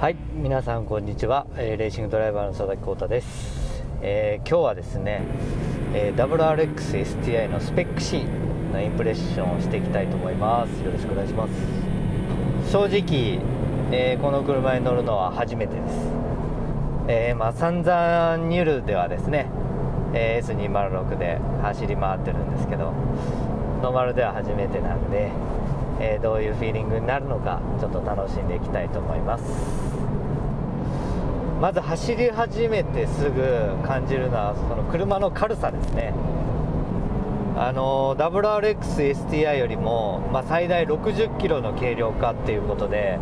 はい皆さんこんにちは、えーレーシングドライバーの佐々木浩太です、えー今日はですね、えー WRXSTI のスペック C のインプレッションをしていきたいと思います。よろしくお願いします。正直、えーこの車に乗るのは初めてです、えーまあ散々ニュルではですね、え S206 で走り回ってるんですけどノーマルでは初めてなんで、えーどういうフィーリングになるのかちょっと楽しんでいきたいと思います。まず走り始めてすぐ感じるのはその車の軽さですね。あの WRXSTI よりも、まあ、最大60キロの軽量化っていうことで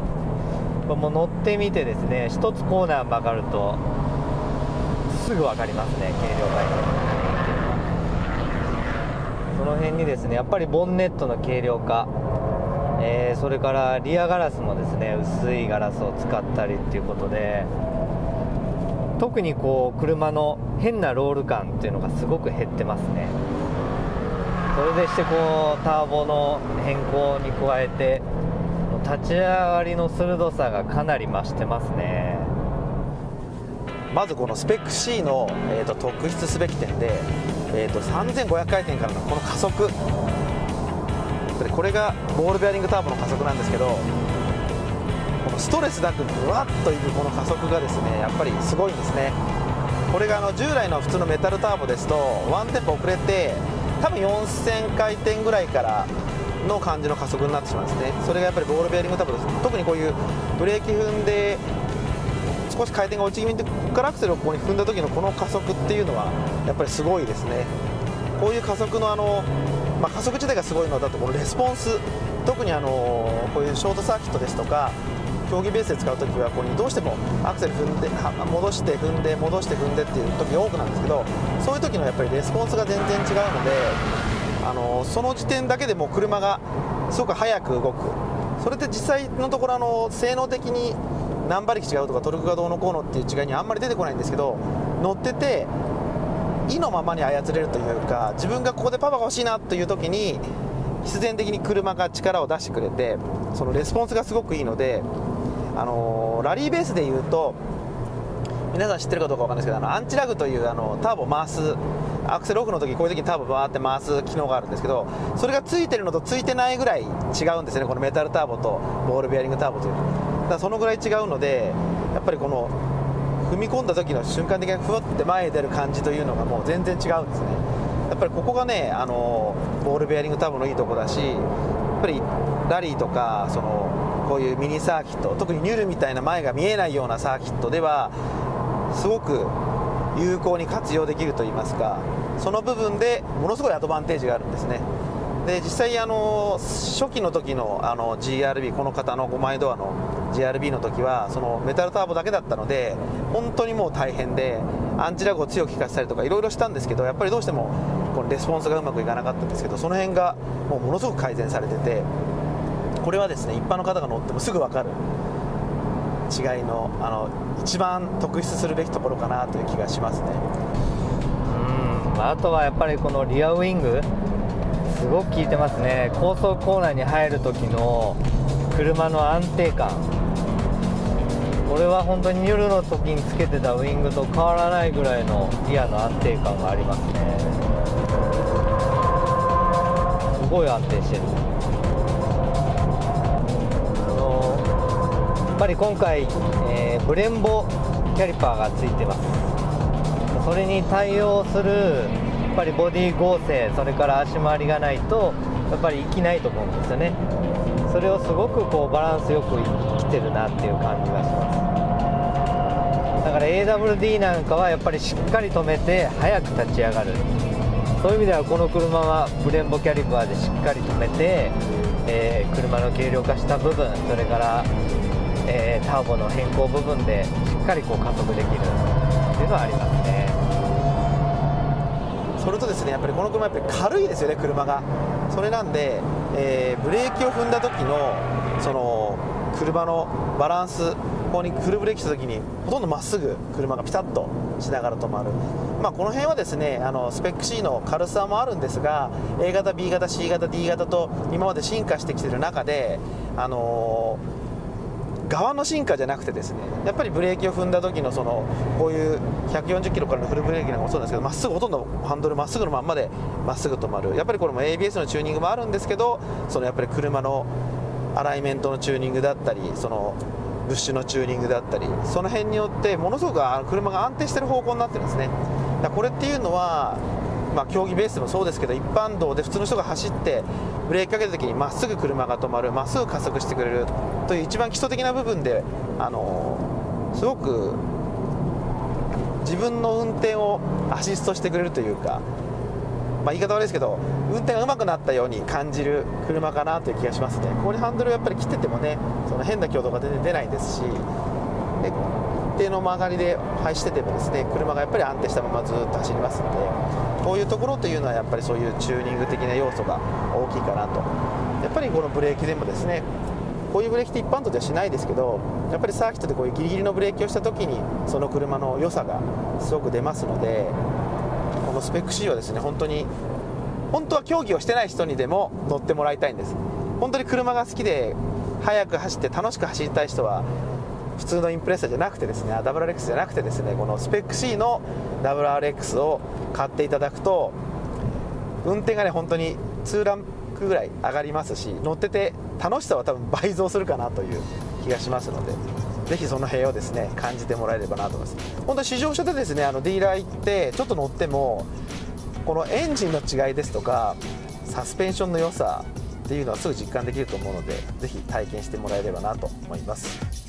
もう乗ってみてですね一つコーナー曲がるとすぐ分かりますね軽量化に。その辺にですねやっぱりボンネットの軽量化、えーそれからリアガラスもですね薄いガラスを使ったりっていうことで特にこう車の変なロール感っていうのがすごく減ってますね。それでしてこうターボの変更に加えて立ち上がりの鋭さがかなり増してますね。まずこのスペック C の、えー、と特筆すべき点で、えー、と3500回転からのこの加速。でこれがボールベアリングターボの加速なんですけどこのストレスなくぶわっといくこの加速がですねやっぱりすごいんですね。これがあの従来の普通のメタルターボですとワンテンポ遅れて多分4000回転ぐらいからの感じの加速になってしまうんですね。それがやっぱりボールベアリングターボです。特にこういうブレーキ踏んで少し回転が落ち気味でここからアクセルをここに踏んだ時のこの加速っていうのはやっぱりすごいですね。こういう加速のあの、まあ、加速自体がすごいのだとこのレスポンス。特にあのこういうショートサーキットですとか競技ベースで使う時はここにどうしてもアクセル踏んで戻して踏んで戻して踏んでっていう時が多くなんですけどそういう時のやっぱりレスポンスが全然違うのであのその時点だけでも車がすごく速く動く。それって実際のところあの性能的に何馬力違うとかトルクがどうのこうのっていう違いにあんまり出てこないんですけど乗ってて意のままに操れるというか自分がここでパワーが欲しいなという時に必然的に車が力を出してくれてそのレスポンスがすごくいいので、あのラリーベースでいうと皆さん知ってるかどうかわかんないですけどあのアンチラグというあのターボを回すアクセルオフの時こういう時にターボバーって回す機能があるんですけどそれがついてるのとついてないぐらい違うんですねこのメタルターボとボールベアリングターボというの。だからそのぐらい違うのでやっぱりこの踏み込んだ時の瞬間的にふわって前に出る感じというのがもう全然違うんですね。やっぱりここがねあのボールベアリングターボのいいとこだしやっぱりラリーとかそのこういうミニサーキット特にニュルみたいな前が見えないようなサーキットではすごく有効に活用できるといいますかその部分でものすごいアドバンテージがあるんですね。で実際あの初期の時のあの GRB この方の5枚ドアの GRB の時はそのメタルターボだけだったので本当にもう大変でアンチラグを強く効かせたりとかいろいろしたんですけどやっぱりどうしてもこのレスポンスがうまくいかなかったんですけどその辺がもうものすごく改善されててこれはですね一般の方が乗ってもすぐ分かる。違いのあの一番特筆するべきところかなという気がしますね。うん。あとはやっぱりこのリアウィングすごく効いてますね。高速コーナーに入る時の車の安定感。これは本当にニュルの時につけてたウィングと変わらないぐらいのリアの安定感がありますね。すごい安定してる。ぱり今回、えーブレンボキャリパーがついてます。それに対応するやっぱりボディ剛性それから足回りがないとやっぱり生きないと思うんですよね。それをすごくこうバランスよく生きてるなっていう感じがします。だから AWD なんかはやっぱりしっかり止めて早く立ち上がる。そういう意味ではこの車はブレンボキャリパーでしっかり止めて、えー車の軽量化した部分それから、えーターボの変更部分でしっかりこう加速できるっていうのはありますね。それとですねやっぱりこの車やっぱり軽いですよね車が。それなんで、えーブレーキを踏んだ時のその車のバランスここにフルブレーキした時にほとんどまっすぐ車がピタッとしながら止まる、まあ、この辺はですねあのスペック C の軽さもあるんですが A 型 B 型 C 型 D 型と今まで進化してきてる中であのー側の進化じゃなくてですねやっぱりブレーキを踏んだ時のそのこういう140キロからのフルブレーキなんかもそうなんですけどまっすぐほとんどハンドルまっすぐのまんまでまっすぐ止まる。やっぱりこれも ABS のチューニングもあるんですけどそのやっぱり車のアライメントのチューニングだったりそのブッシュのチューニングだったりその辺によってものすごく車が安定してる方向になってるんですね。だこれっていうのはまあ、競技ベースでもそうですけど一般道で普通の人が走ってブレーキかけた時にまっすぐ車が止まるまっすぐ加速してくれるという一番基礎的な部分で、あのすごく自分の運転をアシストしてくれるというか、まあ、言い方悪いですけど運転が上手くなったように感じる車かなという気がしますね。ここにハンドルやっぱり切っててもねその変な挙動が全然出ないですしで一定の曲がりで走っててもですね車がやっぱり安定したままずっと走りますのでこういうところというのはやっぱりそういうチューニング的な要素が大きいかなと。やっぱりこのブレーキでもですねこういうブレーキって一般道ではしないですけどやっぱりサーキットでこういうギリギリのブレーキをした時にその車の良さがすごく出ますのでこのスペック C はですね本当に本当は競技をしてない人にでも乗ってもらいたいんです。本当に車が好きで速く走って楽しく走りたい人は普通のインプレッサじゃなくてですね WRX じゃなくてですねこのスペック C の WRX を買っていただくと運転がね本当に2ランクぐらい上がりますし乗ってて楽しさは多分倍増するかなという気がしますのでぜひその辺をですね感じてもらえればなと思います。本当に試乗車でですねあのディーラー行ってちょっと乗ってもこのエンジンの違いですとかサスペンションの良さっていうのはすぐ実感できると思うのでぜひ体験してもらえればなと思います。